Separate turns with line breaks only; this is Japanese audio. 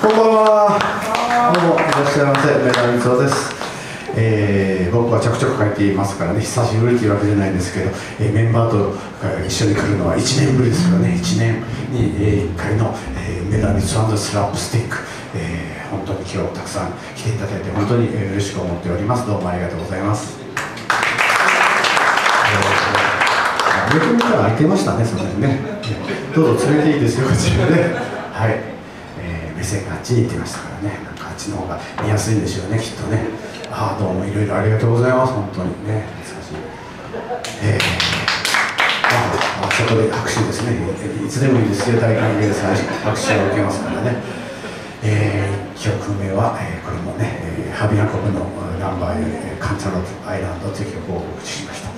こんばんは。どうもいらっしゃいませ。メ梅田光夫です、えー、僕はちょくちょく帰っていますからね。久しぶりというわけじゃないんですけど、えー、メンバーと一緒に来るのは1年ぶりですからね。1年に、えー、1回の、えー、梅田光夫スラップスティック、えー、本当に今日たくさん来ていただいて本当に嬉しく思っております。どうもありがとうございます。よく見たら空いてましたね、その辺ね。どうぞ連れていいですよ、こちらで、ね。はい。目線があっちに行ってましたからね。なんかあっちの方が見やすいんでしょうね、きっとね。ああ、どうもいろいろありがとうございます、本当にね。難しい。えーああそこで拍手ですね、いつでもいいですよ、大歓迎です、拍手を受けますからね。えー、1曲目は、えー、これもね、えー、ハビアコブのナンバーより、カンタロットアイランドという曲をお送りしました。